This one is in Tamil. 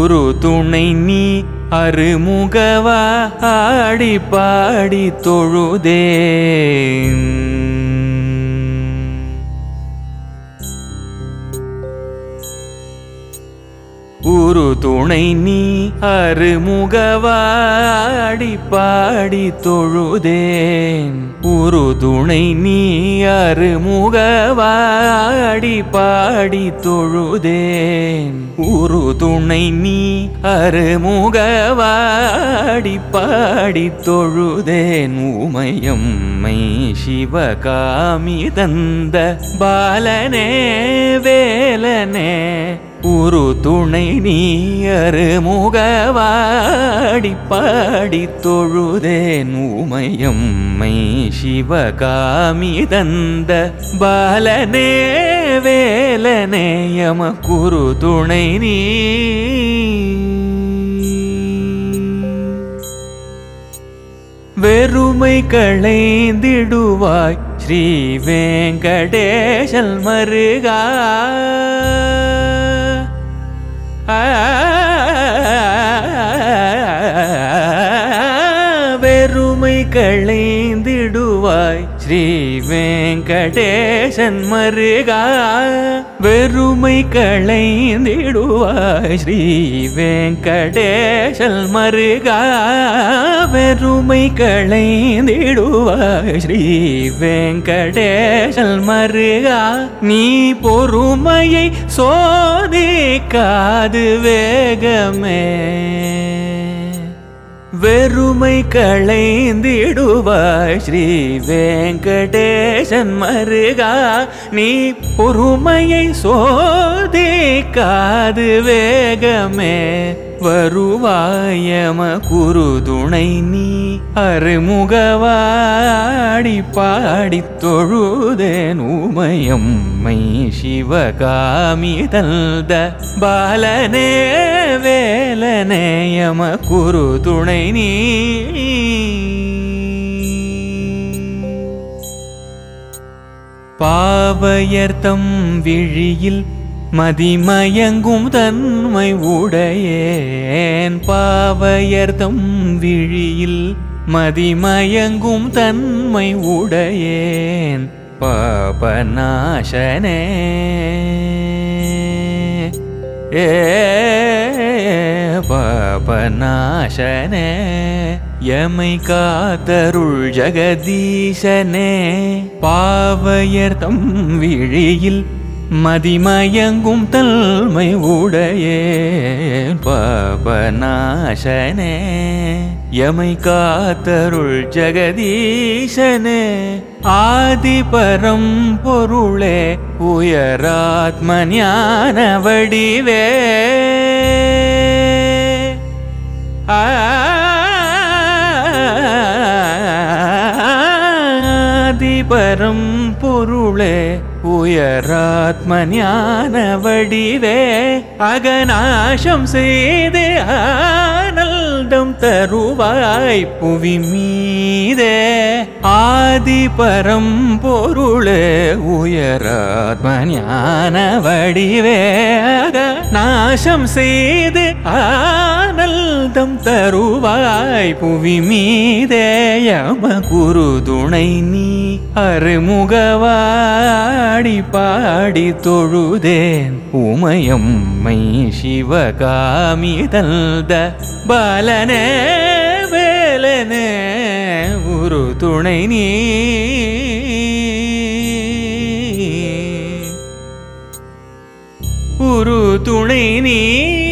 குரு துணை நீ அருமுகவா ஆடி பாடி தொழுதேன். உரு துணை நீ அருமுகவாடி பாடி தொழுதேன். உரு துணை நீ அருமுகவாடி பாடி தொழுதேன். உரு துணை நீ அருமுகவாடி பாடி தொழுதேன். உமையம்மை சிவகாமி தந்த பாலனே ஒரு துணை நீயரு முகவாடி பாடி தொழுதேன் உமையம்மை சிவகாமி தந்த பாலனே வேலனே யம குரு துணை நீ. வெறுமை களைந்திடுவாய் ஸ்ரீ வெங்கடேசல் மருகா. வெறுமை களைந்திடுவாய். ஸ்ரீ வெங்கடேசன் மருகா வெறுமை களைந்திடுவாய். ஸ்ரீ வெங்கடேசன் மருகா வெறுமை களைந்திடுவாய். ஸ்ரீ வெங்கடேசன் மருகா நீ பொறுமையை சோதிக்காது வேகமே. வெறுமை களைந்திடுவாய் ஸ்ரீ வெங்கடேசன் மருகா நீ பொறுமையை சோதிக்காது வேகமே. வருவாயம குருதுணை நீ அருமுகவாடி பாடி தொழுதேன் உமையம்மை சிவகாமி தந்த பாலனே வேலனேயம குருதுணை நீ. பாவையர்த்தம் விழியில் மதிமயங்கும் தன்மை உடையேன். பாவையர்த்தம் விழியில் மதிமயங்கும் தன்மை உடையேன். பாபநாசனே. ஏ பாபநாசனே. யமை காத்தருள் ஜெகதீசனே. பாவையர்த்தம் விழியில் மதிமயங்கும் தல்மை உடையே பாபநாசனே எமை காத்தருள் ஜெகதீசனே ஆதிபரம் பொருளே உயராத்ம ஞான வடிவே ஆதிபரம் பொருளே உயராத்ம ஞான வடிவே அகநாசம் செய்து ஆனந்தம் தருவாய் புவி மீதே ஆதி பரம் பொருளே உயராத்ம ஞான வடிவே நாசம் செய்து ஆனந்தம் தருவாய் புவி மீதே யம குரு துணை நீ அருமுகவாடி பாடி தொழுதேன். உமையம்மை சிவகாமி தந்த பாலனே வேலனே ஒரு துணை நீ. ஒரு துணை நீ.